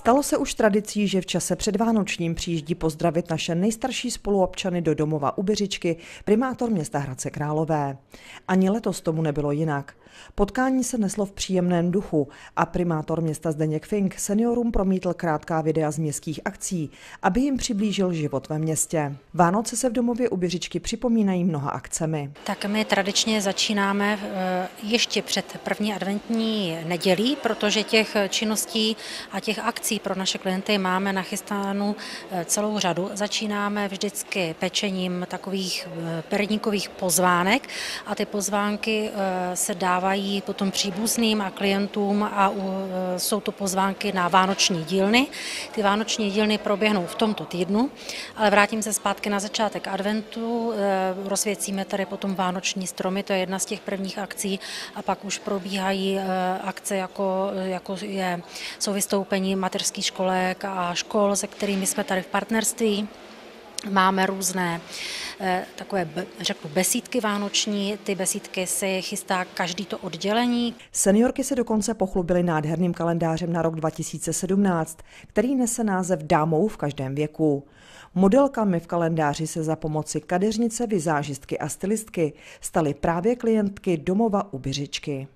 Stalo se už tradicí, že v čase předvánočním přijíždí pozdravit naše nejstarší spoluobčany do domova u Byřičky primátor města Hradce Králové. Ani letos tomu nebylo jinak. Potkání se neslo v příjemném duchu a primátor města Zdeněk Fink seniorům promítl krátká videa z městských akcí, aby jim přiblížil život ve městě. Vánoce se v domově u Byřičky připomínají mnoha akcemi. Tak my tradičně začínáme eh, ještě před první adventní nedělí, protože těch činností a těch akcí pro naše klienty máme nachystánu eh, celou řadu. Začínáme vždycky pečením takových eh, perníkových pozvánek a ty pozvánky se dávají potom příbuzným a klientům a jsou to pozvánky na vánoční dílny. Ty vánoční dílny proběhnou v tomto týdnu, ale vrátím se zpátky na začátek adventu, rozsvěcíme tady potom vánoční stromy, to je jedna z těch prvních akcí a pak už probíhají akce, jako, jako je, jsou vystoupení mateřských školek a škol, se kterými jsme tady v partnerství. Máme různé eh, takové, řeknu, besídky vánoční. Ty besídky si chystá každý to oddělení. Seniorky se dokonce pochlubily nádherným kalendářem na rok 2017, který nese název Dámou v každém věku. Modelkami v kalendáři se za pomoci kadeřnice, vizážistky a stylistky staly právě klientky domova u Byřičky.